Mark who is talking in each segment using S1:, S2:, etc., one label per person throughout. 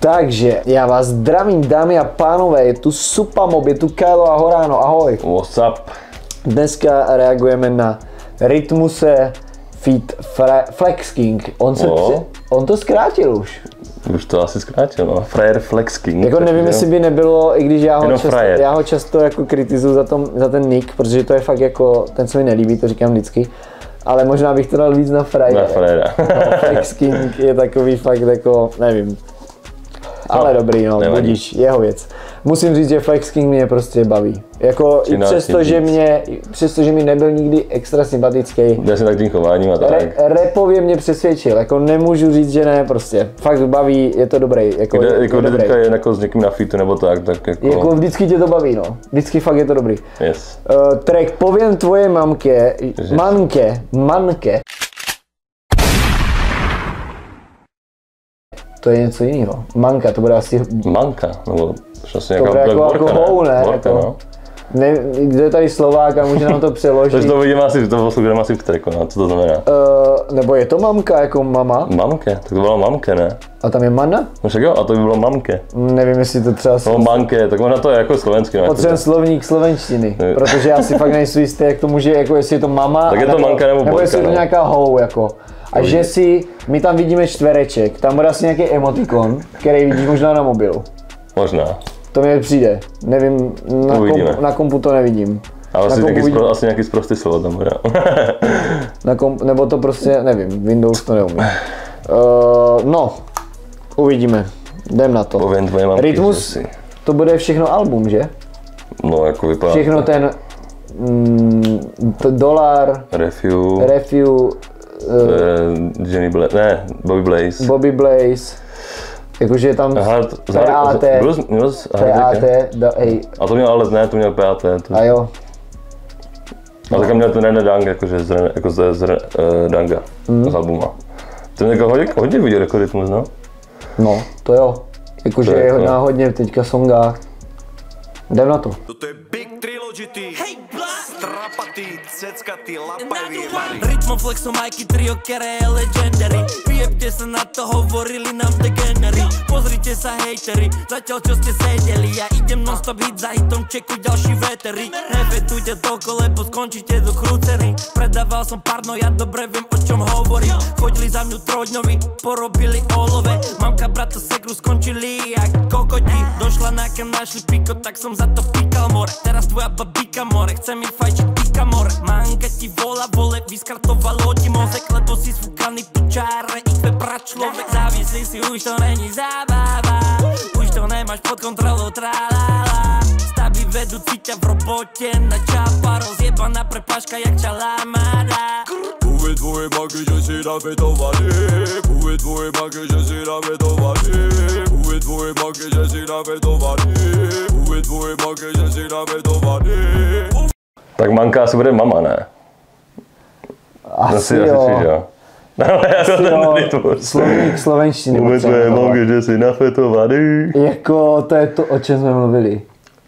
S1: Takže já vás zdravím, dámy a pánové, je tu Supamob, je tu Kylo a Horáno, ahoj.
S2: What's up?
S1: Dneska reagujeme na Rytmuse Fra- Flex King. On, se
S2: O.
S1: při- on to zkrátil už.
S2: Už to asi zkrátil, no. Frajer Flex King.
S1: Jako nevím, jestli by nebylo, i když já ho, často,
S2: frajer.
S1: já ho často jako kritizuju za, tom, za ten nick, protože to je fakt jako, ten se mi nelíbí, to říkám vždycky. Ale možná bych to dal víc na frajer.
S2: Na frajera.
S1: No, Flex King je takový fakt jako, nevím. Ale
S2: No,
S1: dobrý, no,
S2: nevadí.
S1: budíš, jeho věc. Musím říct, že Flex King mě prostě baví. Jako i přesto, že mě, přesto, že mi nebyl nikdy extra sympatický,
S2: Jde si tak tím chováním a tak.
S1: Re, repově mě přesvědčil, jako nemůžu říct, že ne, prostě. Fakt baví, je to dobrý, jako,
S2: Kde,
S1: je,
S2: jako
S1: je dobrý.
S2: jen jako s někým na featu nebo tak, tak jako,
S1: Jako vždycky tě to baví, no. Vždycky fakt je to dobrý.
S2: yes.
S1: Uh, track Povím tvoje mamke, manke, manke. To je něco jiného. Manka, to bude asi,
S2: Manka, nebo
S1: bude jako,
S2: borka,
S1: jako hou, ne?
S2: Borka,
S1: jako,
S2: no.
S1: ne, kdo je tady Slovák a může nám to přeložit.
S2: Takže to vidím asi, to poslouchám asi v tracku, no. co to znamená?
S1: Uh, nebo je to mamka jako mama
S2: Mamke, tak to bylo mamke, ne?
S1: a tam je mana?
S2: No však jo, a to by bylo mamke.
S1: Nevím, jestli to třeba
S2: No manke, tak ona to je jako slovensky, no.
S1: Potřebujeme slovník slovenštiny,
S2: Ne.
S1: protože já si fakt nejsem jistý, jak to může, jako jestli je to mama,
S2: Tak je to
S1: nebo,
S2: manka nebo
S1: nebo
S2: borka,
S1: jestli je to
S2: no.
S1: nějaká hou, jako. A že si, my tam vidíme čtvereček, tam bude asi nějaký emotikon, který vidíš možná na mobilu.
S2: Možná.
S1: To mi přijde, nevím, na,
S2: Uvidíme.
S1: kompu, na kompu to nevidím.
S2: Ale asi nějaký,
S1: vidím-
S2: spro, asi nějaký sprostý slovo tam bude.
S1: Na komp, nebo to prostě, nevím, Windows to neumí. Uh, no, uvidíme, jdem na to.
S2: Povím tvoje mamky,
S1: Rytmus, to bude všechno album, že?
S2: No jako vypadá.
S1: Všechno ten mm, dolar,
S2: Refu,
S1: Refu, uh,
S2: eh, Jenny Blaze, ne, Bobby Blaze.
S1: Bobby Blaze, jakože je tam
S2: Hard,
S1: PAT,
S2: Byl měl
S1: PAT, da, hej,
S2: A to měl ale ne, to měl PAT. To,
S1: a jo,
S2: a taky měl ten René Dang, jakože z, René- jako z, z uh, Danga,
S1: Mhm.
S2: z albuma. To mě jako hodně, hodně viděl jako rytmus, no.
S1: no, to jo, jakože
S2: je
S1: je hodně teďka songách. Jdem na to.
S3: Toto je Big Trilogy, ty ceckatý, lapavý, malý.
S4: Rytmo flexo majky trio, které je legendary. Vyjebte sa na to, hovorili nám degenery Pozrite sa hejtery, zatiaľ čo ste sedeli. Ja idem non stop hit za hitom, čeku ďalší vetery Repetujte toľko, lebo skončíte do krúcery Predával som parno, ja dobre viem o čom hovorím. Chodili za mňu trojdňovi, porobili olove. Mamka, brata, sekru skončili jak kokoti. Došla na kem, našli piko, tak som za to píkal more. Teraz tvoja babika more, chce mi fajčiť píka more Manka ti volá, vole, vyskartovalo ti mozek Lebo si sfúkaný pičáre, ich vebra človek Závislý si, už to není zábava. Už to nemáš pod kontrolou, tralala. Stavy vedúci ťa v robote na čapa Rozjebaná prepaška jak čalámada
S3: Povie tvoje banky, že si nafetovaný Povie tvoje banky, že si nafetovaný Povie tvoje banky, že si nafetovaný Povie tvoje banky, že si nafetovaný
S2: Tak Manka asi bude mama, ne?
S1: Asi
S2: Asi,
S1: jo,
S2: asi, že jo. Ale jako
S1: Asi
S2: ten
S1: slovník slovenštiny.
S2: Vůbec mamky, že jsi nafetovaný.
S1: Jako, to je to, o čem jsme mluvili.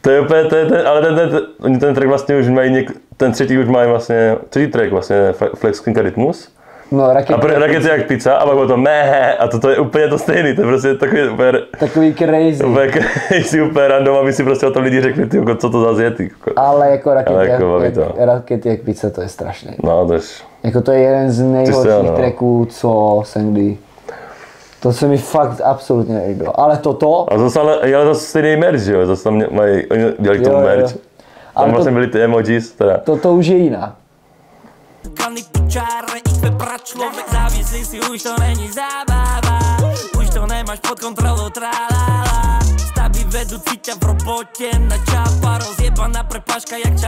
S2: To je úplně, to je ten, ale ten, ten, ten, ten track vlastně už mají, něk, ten třetí už mají vlastně, třetí track vlastně, Fle- Flex King a Rytmus.
S1: No,
S2: A
S1: raket,
S2: pro rakety jak pizza a pak bylo to mé a to, to je úplně to stejný, to je prostě takový úplně,
S1: takový crazy.
S2: úplně crazy, úplně random, aby si prostě o tom lidi řekli, ty, jako, co to zase je, ty. jako.
S1: Ale jako raket,
S2: Ale
S1: jak,
S2: jako
S1: jak,
S2: to.
S1: raket jak pizza, to je strašný.
S2: No, to je,
S1: Jako to je jeden z nejhorších
S2: ano.
S1: tracků, co jsem kdy. To se mi fakt absolutně nelíbilo. Ale toto,
S2: a zase ale, ale zase stejný merch, že jo, zase tam mě- mají, oni dělali k tomu merch.
S1: Ale
S2: Tam
S1: to-
S2: vlastně byly ty emojis, teda.
S1: toto už je jiná.
S4: Človek Závislý si, už to není zábava. Už to nemáš pod kontrolou, tralala. Stavy vedúci ťa v robote na čapa Rozjebaná prepaška jak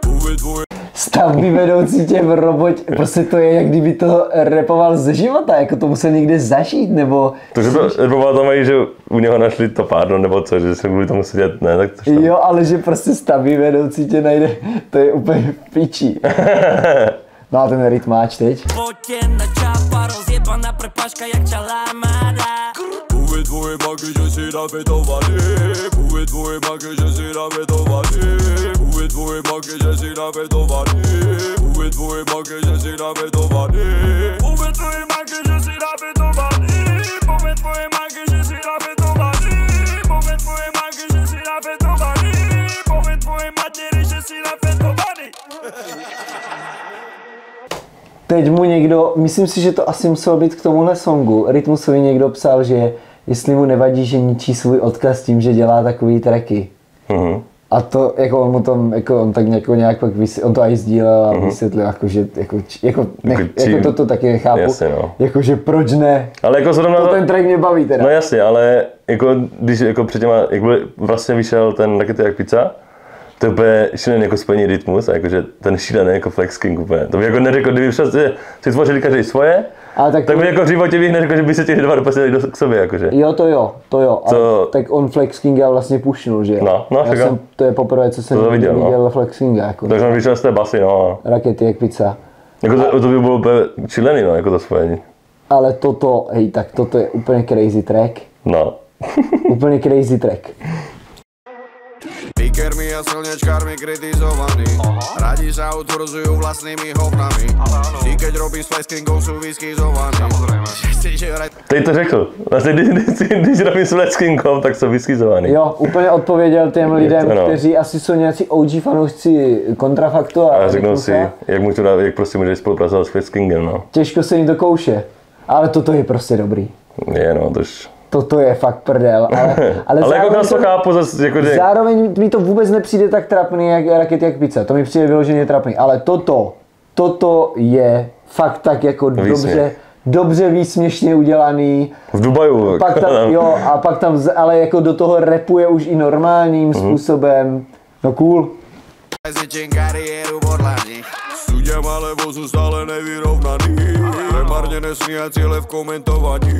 S3: tvoje
S1: Stavby vedoucí tě v robotě, prostě to je, jak kdyby to repoval ze života, jako to musel někde zažít, nebo...
S2: Takže to, repoval tam mají, že u něho našli to pádno, nebo co, že se kvůli tomu sedět, ne, tak to
S1: Jo, ale že prostě stavby vedoucí tě najde, to je úplně v piči. No a ten rytmáč teď.
S3: Potěna tvoje že si tvoje že si.
S1: Teď mu někdo, myslím si, že to asi muselo být k tomuhle songu, Rytmusovi někdo psal, že jestli mu nevadí, že ničí svůj odkaz tím, že dělá takový tracky.
S2: Mhm.
S1: A to, jako on mu tam, jako on tak jako nějak pak vysvětlil, on to i sdílel a
S2: Mhm.
S1: vysvětlil, jako, že, jako, č- jako, nech,
S2: Jako
S1: jako, to, to taky nechápu,
S2: Jasně, no.
S1: jako, že proč ne,
S2: Ale jako zrovna...
S1: to ten track mě baví teda.
S2: No jasně, ale jako když jako před těma, jak byl, vlastně vyšel ten Rakety jak pizza, to je úplně šílený jako spojení rytmus a jakože ten šílený jako Flex King úplně. To bych jako neřekl, kdyby přesně si tvořili každý svoje,
S1: Ale tak
S2: tak bych jako v životě bych neřekl, že by se těch dva dopustili do, k sobě, jakože.
S1: Jo, to jo, to jo,
S2: To-
S1: tak on Flex Kinga vlastně pušnul, že jo?
S2: No, no,
S1: Já jsem, to je poprvé, co jsem
S2: To viděl,
S1: viděl,
S2: no.
S1: Flex Kinga, jako
S2: Takže on vyšel z té basy, no. a
S1: rakety jak pizza.
S2: Jako to, to by bylo úplně šílený, no, jako to spojení.
S1: Ale toto, hej, tak toto je úplně crazy track.
S2: No.
S1: Úplně crazy track.
S3: A slnečkármi kritizovaní Radi sa utvrdzujú vlastnými hovnami Vždy keď robím s fleskingou sú vyskizovaní
S2: Teď to řekl. Vlastně, když, když, když robím s Flex Kingem, tak jsou vyskizovaný.
S1: Jo, úplně odpověděl těm lidem,
S2: to no.
S1: kteří asi jsou nějací OG fanoušci kontrafaktu a,
S2: A řeknou si, jak, můžu, jak prostě můžeš spolupracovat s Flex Kingem, no.
S1: Těžko se jim to kouše. Ale toto je prostě dobrý.
S2: Je, no, tož...
S1: Toto je fakt prdel. Ale, ale,
S2: Ale jako to chápu, zase, jako, že...
S1: zároveň mi to vůbec nepřijde tak trapný, jak rakety jak pizza. To mi přijde vyloženě trapný. Ale toto, toto je fakt tak jako
S2: Výsměch.
S1: dobře, dobře výsměšně udělaný.
S2: V Dubaju.
S1: Pak tam, jo, a pak tam, ale jako do toho repuje už i normálním
S2: Mhm.
S1: způsobem. No cool.
S3: Si kariéru podľa nich Súdia ma, lebo sú stále nevyrovnaní Premarnené sny a ciele v komentovaní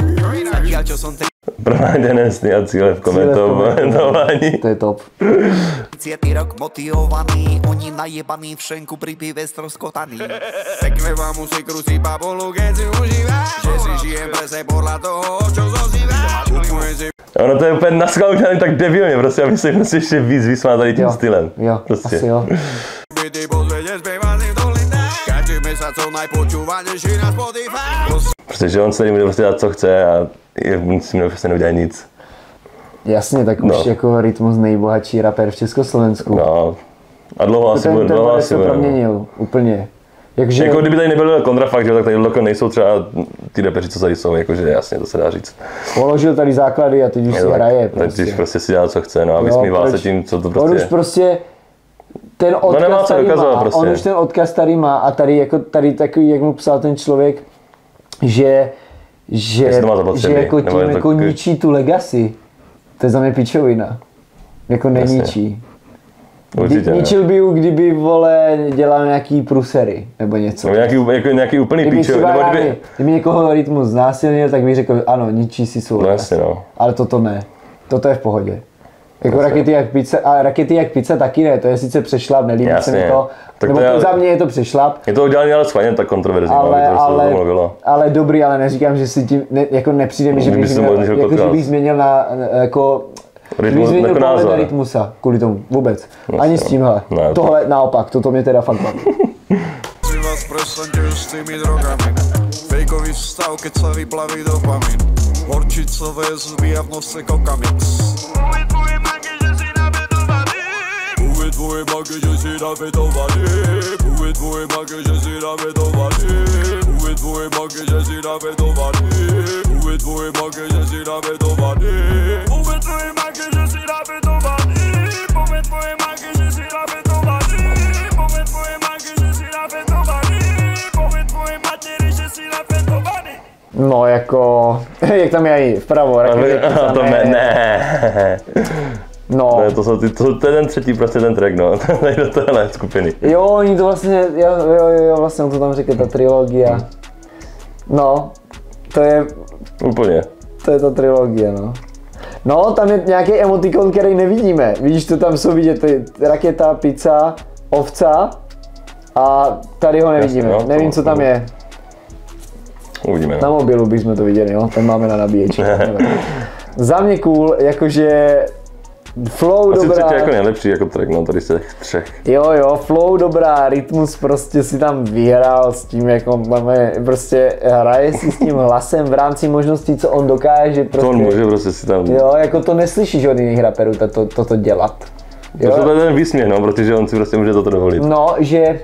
S3: Zatiaľ čo som
S2: Prováděné sny a cíle v komentování.
S1: To je top.
S5: 30. rok motivovaný, oni najebaný v šenku pri pive stroskotaný.
S3: Pekne vám musí krúsiť babolu, keď si užíva Že si žijem presne podľa toho, čo si
S2: Ono to je úplně naskal tak debilně, prostě, aby se prostě ještě víc vysmál tady tím
S1: Jo,
S2: stylem.
S1: jo,
S2: prostě.
S1: asi jo.
S3: byty po svete spievaný v dolindách Každý mesiac som najpočúvanejší na Spotify
S2: Prostě, že on se bude prostě dělat, co chce a je, s ním prostě neudělá nic.
S1: Jasně, tak
S2: No.
S1: už jako Rytmus nejbohatší rapper v Československu.
S2: No. A dlouho asi
S1: ten,
S2: bude,
S1: ten
S2: dlouho
S1: Boris
S2: asi
S1: to
S2: bude.
S1: proměnil, úplně. Jakže,
S2: Jako kdyby tady nebyl kontrafakt, že, tak tady jako nejsou třeba ty repeři, co tady jsou, jakože jasně, to se dá říct.
S1: položil tady základy a teď už si hraje.
S2: Teď
S1: Prostě.
S2: když prostě si dělá, co chce, no a vysmívá se
S1: proč?
S2: tím, co to
S1: On
S2: prostě
S1: už
S2: je.
S1: prostě ten odkaz
S2: nemá co
S1: tady má,
S2: prostě.
S1: on už ten odkaz tady má a tady jako tady takový, jak mu psal ten člověk, že že, že jako tím jako ničí tu legacy. To je za mě pičovina. Jako neničí.
S2: Určitě.
S1: Ničil by ju, kdyby vole dělal nějaký prusery nebo něco.
S2: Nebo nějaký, jako nějaký úplný
S1: Kdyby
S2: píčo, nebo kdyby,
S1: kdyby někoho rytmus znásilnil, tak bych řekl, ano, ničí si svou
S2: No jasně, no.
S1: Ale toto ne. Toto je v pohodě. Jako
S2: Jasně.
S1: rakety jak pizza, a rakety jak pizza taky ne, to je sice přešlap, nelíbí se
S2: Jasně.
S1: mi to.
S2: Tak
S1: nebo
S2: to je-
S1: za mě je to přešlap,
S2: je to udělané ale schválně tak kontroverzní, ale,
S1: ale,
S2: aby to ale,
S1: ale,
S2: mluvilo.
S1: ale dobrý, ale neříkám, že si tím, ne, jako nepřijde mi, že bych, změnil, jako, že bych změnil na, jako,
S2: Rytmus, jako
S1: pohled na
S2: názor.
S1: rytmusa, kvůli tomu, vůbec.
S2: Jasně.
S1: Ani s tímhle.
S2: Ne, to-
S1: Tohle naopak, toto mě teda fakt baví.
S3: Si vás prestaňte už s tými drogami Fejkový stav, keď sa vyplaví dopamin Horčicové zuby a v nose kokamix že si nafetovaný Uve tvoje maky, že si že si nafetovaný Uve tvoje maky, že si Uve tvoje maky, že si nafetovaný Uve tvoje maky, že si nafetovaný Uve tvoje maky, že si nafetovaný Uve tvoje maky, že si si
S1: No jako, jak tam je i vpravo, pizza,
S2: a to ne, ne.
S1: No,
S2: To, je, to, jsou ty, to, to je ten třetí prostě ten track, no. Tady do téhle skupiny.
S1: Jo, oni to vlastně, jo, jo, jo, jo vlastně on to tam řekl, ta trilogie. No, to je,
S2: Úplně.
S1: to je ta trilogie, no. No, tam je nějaký emotikon, který nevidíme. Vidíš, to tam jsou vidět, je raketa, pizza, ovca a tady ho nevidíme.
S2: Jasně, no,
S1: Nevím,
S2: to-
S1: co tam je.
S2: Uvidíme.
S1: Na
S2: No.
S1: mobilu bychom to viděli, jo, ten máme na nabíječi. Za mě cool, jakože flow
S2: Asi
S1: dobrá.
S2: třetí jako nejlepší jako track, no tady těch třech.
S1: Jo, jo, flow dobrá, rytmus prostě si tam vyhrál s tím, jako máme, prostě hraje si s tím hlasem v rámci možností, co on dokáže, prostě.
S2: To on může prostě si tam...
S1: Jo, jako to neslyšíš od jiných raperů, toto, toto dělat.
S2: Jo? To je ten výsměch, no, protože on si prostě může toto dovolit.
S1: No, že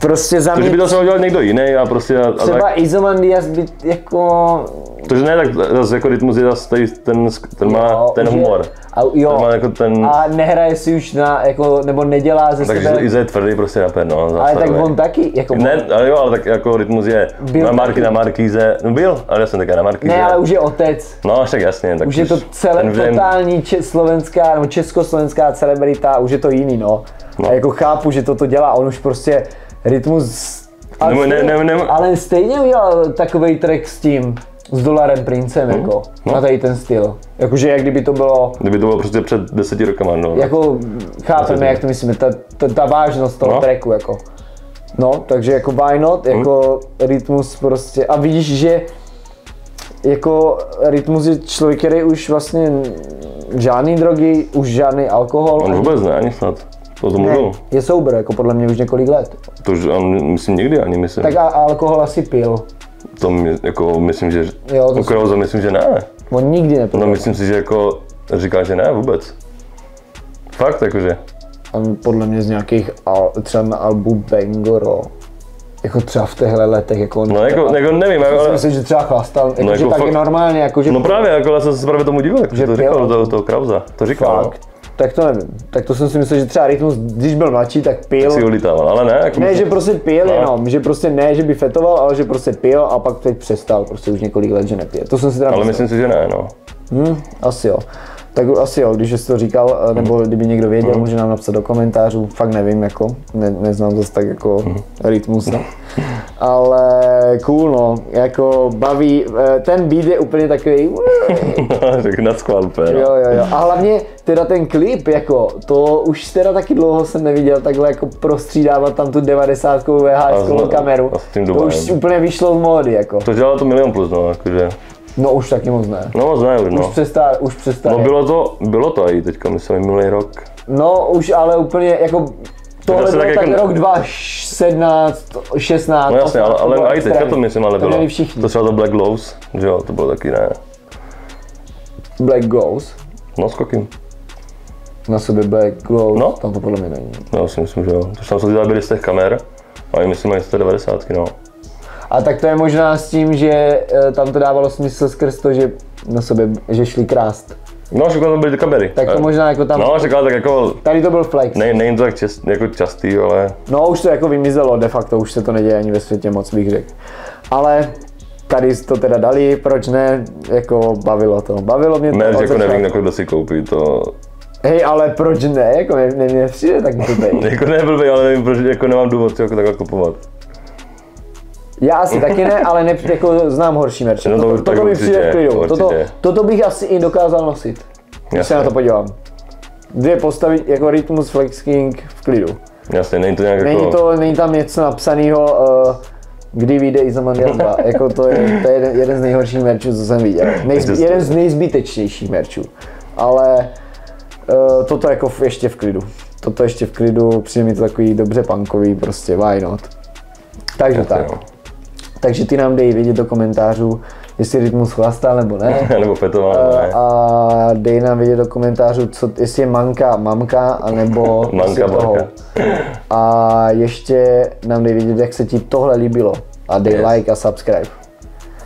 S1: prostě za
S2: To, že
S1: mě
S2: by to se udělal někdo jiný a prostě a, a
S1: třeba
S2: tak,
S1: Izomandias by jako...
S2: to, že ne, tak zase jako rytmus je zase tady ten, ten má
S1: jo,
S2: ten humor.
S1: A, jo,
S2: Ten má jako ten,
S1: a nehraje si už na, jako, nebo nedělá ze
S2: takže
S1: sebe...
S2: Iza je tvrdý prostě rapper, no.
S1: ale tak
S2: zásadový.
S1: on taky, jako
S2: Ne, ale jo, ale tak jako rytmus je
S1: Byl
S2: na Marky,
S1: taky.
S2: na Markíze, no byl, ale já jsem také na Markíze.
S1: ne, ale už je otec.
S2: No, však jasně, tak
S1: Už je to celé totální če- slovenská nebo československá celebrita, už je to jiný, no.
S2: No.
S1: A jako chápu, že toto dělá, on už prostě rytmus... Ale,
S2: ne-
S1: stejně,
S2: ne- ne-
S1: ale stejně udělal takový track s tím, s Dolarem Princem, jako,
S2: no.
S1: na tady ten styl. Jakože jak kdyby to bylo,
S2: Kdyby to bylo prostě před deseti rokama, no.
S1: jako chápeme, jak to myslíme, ta, ta, ta vážnost toho
S2: No.
S1: tracku, jako. No, takže jako why not, jako rytmus prostě, a vidíš, že jako rytmus je člověk, který už vlastně žádný drogy, už žádný alkohol,
S2: On vůbec ne, ani snad. To to
S1: ne, je sober, jako podle mě už několik let.
S2: To už myslím, nikdy ani myslím.
S1: Tak a alkohol asi pil,
S2: To my, jako, myslím, že...
S1: Jo, to
S2: u Krauze myslím, že ne.
S1: on nikdy nepil.
S2: No myslím si, že jako říká, že ne vůbec. Fakt, jakože.
S1: On podle mě z nějakých, al, třeba na albu Bangoro, jako třeba v těchto letech, jako on
S2: No jako, jako nevím,
S1: si
S2: ale,
S1: myslím, že třeba chlastal, jako,
S2: No,
S1: že
S2: jako
S1: taky
S2: fakt-
S1: normálně, jako, že
S2: no právě, jako já jsem se právě tomu divil, jako,
S1: Že
S2: to říkal do toho Krauza. To říkal, no.
S1: Tak to nevím. Tak to jsem si myslel, že třeba Rytmus, když byl mladší, tak pil.
S2: Si ulítával, ale ne, jako
S1: Ne, že prostě pil
S2: No.
S1: jenom, že prostě ne, že by fetoval, ale že prostě pil a pak teď přestal, prostě už několik let, že nepije. To jsem si teda
S2: Ale
S1: myslel.
S2: myslím si, že ne, no.
S1: Hm, asi jo. Tak asi jo, když jsi to říkal, eh, nebo kdyby někdo věděl, může nám napsat do komentářů, fakt nevím, jako, ne, neznám zase tak jako rytmus, no. Ale cool, no, jako baví, eh, ten beat je úplně takový,
S2: tak na úplně, no.
S1: Jo, jo, jo. A hlavně teda ten klip, jako, to už teda taky dlouho jsem neviděl takhle jako prostřídávat tam tu 90
S2: A
S1: VHS kameru.
S2: a s tím
S1: to už úplně vyšlo z módy, jako.
S2: To dělalo to milion plus, no, jakože.
S1: No už taky moc ne.
S2: No moc ne, už,
S1: Už
S2: no.
S1: přestá, už přestá.
S2: No bylo to, bylo to i teďka, myslím, minulý rok.
S1: No už ale úplně, jako, tohle bylo
S2: tak
S1: tak,
S2: jako
S1: rok 2017, 16.
S2: No jasně, ale,
S1: 18, to
S2: ale i teďka to myslím, ale
S1: To
S2: bylo. To třeba to Black Gloves, že jo, to bylo taky ne.
S1: Black Ghost.
S2: No skoky.
S1: Na sobě Black Ghost,
S2: No.
S1: tam to podle mě není.
S2: No, já si myslím, že jo. To tam se dělali z těch kamer, a oni myslím mají 190, no.
S1: A tak to je možná s tím, že eh, tam to dávalo smysl skrz to, že na sobě, že šli krást.
S2: No, všechno to byly ty kamery.
S1: Tak to
S2: A-
S1: možná jako tam,
S2: No, říkal tak jako,
S1: tady to byl flex.
S2: ne, není to tak čest, jako častý, ale
S1: No už to jako vymizelo, de facto už se to neděje ani ve světě moc bych řekl. Ale tady to teda dali, proč ne, jako bavilo to. Bavilo mě to od
S2: jako nevím, jako kdo si koupí, to
S1: Hej, ale proč ne, jako ne, ne, ne přijde tak blbej.
S2: jako neblbý, ale nevím, proč jako nemám důvod si jako takhle kupovat.
S1: Já asi taky ne, ale ne, jako znám horší merch.
S2: No to-
S1: toto, toto mi přijde v klidu. Toto, toto bych asi i dokázal nosit, když se na to podívám. Dvě postavy jako Rytmus Flex King v klidu.
S2: Jasně, není to nějak
S1: Není,
S2: jako...
S1: to, není tam něco napsaného, uh, kdy vyjde Izomandias 2. jako to je, to je jeden, jeden z nejhorších merčů, co jsem viděl. Nejzby, jeden z nejzbytečnějších merčů. Ale uh, toto jako v, ještě v klidu. Toto ještě v klidu, přijde mi to takový dobře punkový, prostě why not. Takže tak.
S2: no.
S1: Takže ty nám dej vědět do komentářů, jestli rytmus chlastá nebo ne.
S2: Nebo fetoval, nebo ne.
S1: A dej nám vědět do komentářů, co, jestli je manka mamka, anebo
S2: Manka,
S1: toho. A ještě nám dej vědět, jak se ti tohle líbilo. A dej
S2: Yes.
S1: like a subscribe.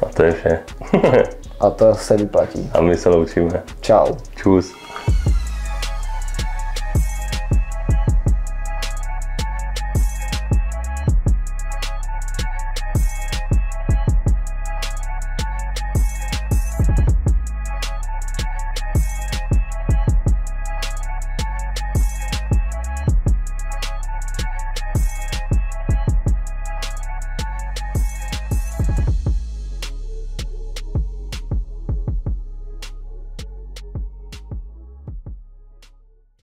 S2: A to je vše.
S1: A to se vyplatí.
S2: A my se loučíme.
S1: Čau.
S2: Čus.